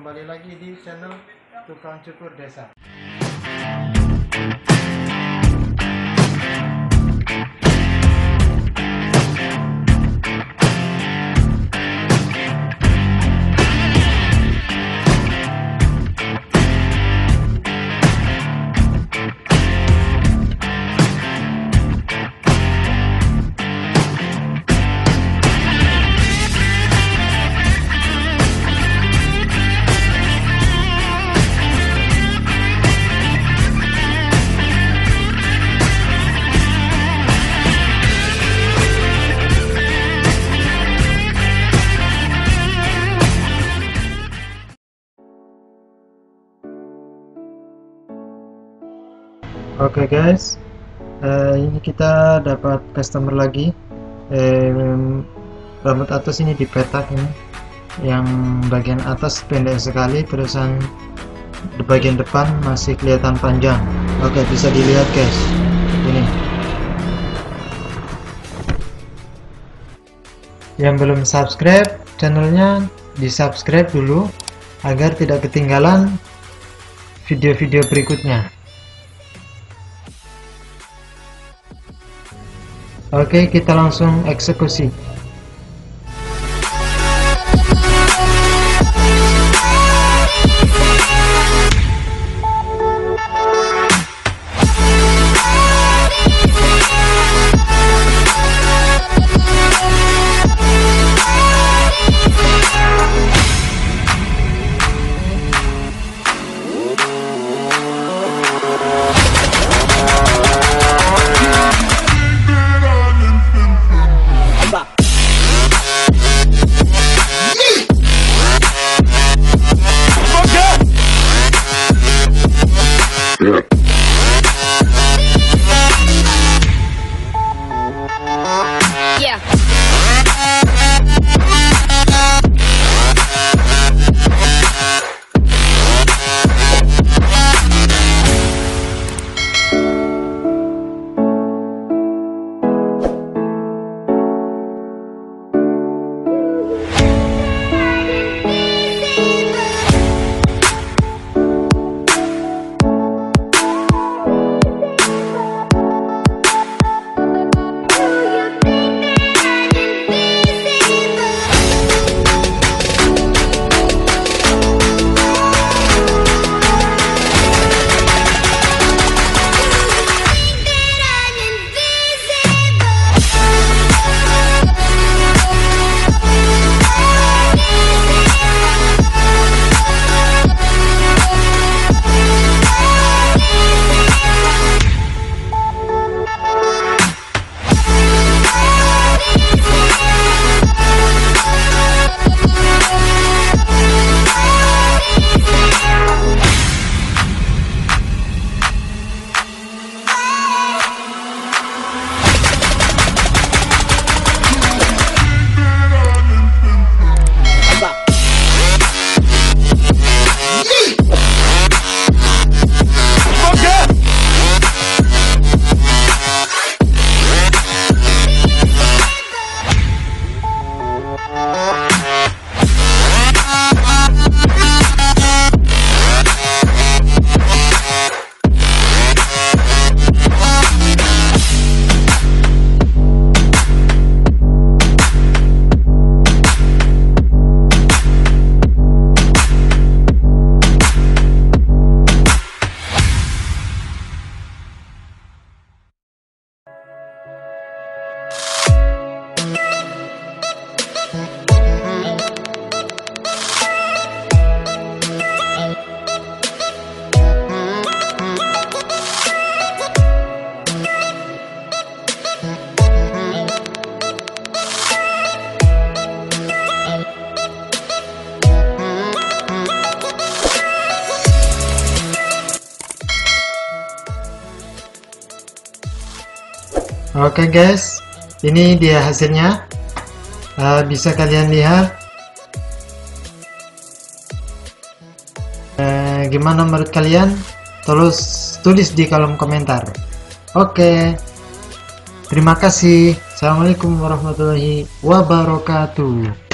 kembali lagi di channel Tukang Cukur Desa. Oke okay guys, uh, ini kita dapat customer lagi. Um, rambut atas ini dipetak ini, yang bagian atas pendek sekali, terusan di bagian depan masih kelihatan panjang. Oke okay, bisa dilihat guys, ini. Yang belum subscribe channelnya di subscribe dulu agar tidak ketinggalan video-video berikutnya. Oke, kita langsung eksekusi. Bye. Oke okay guys, ini dia hasilnya. Uh, bisa kalian lihat. Uh, gimana menurut kalian? Terus tulis di kolom komentar. Oke. Okay. Terima kasih. Assalamualaikum warahmatullahi wabarakatuh.